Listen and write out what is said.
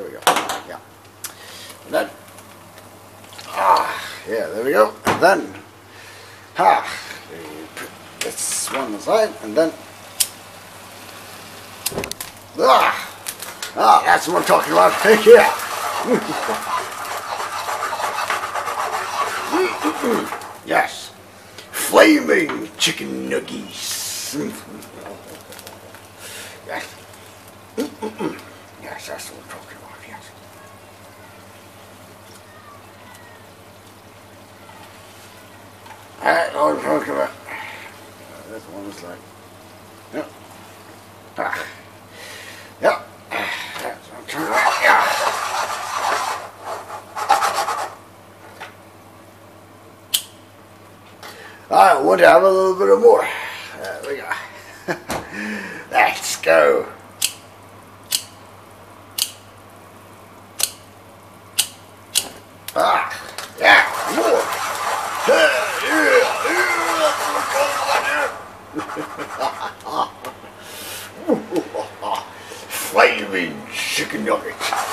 There we go. Yeah. And then, ah, yeah, there we go. And then, ah, put this one aside, and then, ah, ah, that's what I'm talking about. yeah. yes. Flaming chicken nuggies. yes. yes, that's what I'm talking about, what I'm talking about. This one is like, yep. Ah. Yep. That's what I'm talking about, yeah. I want to have a little bit of more. There we go. Let's go. Ah, yeah, more. Yeah, yeah, yeah. Flaming chicken nuggets.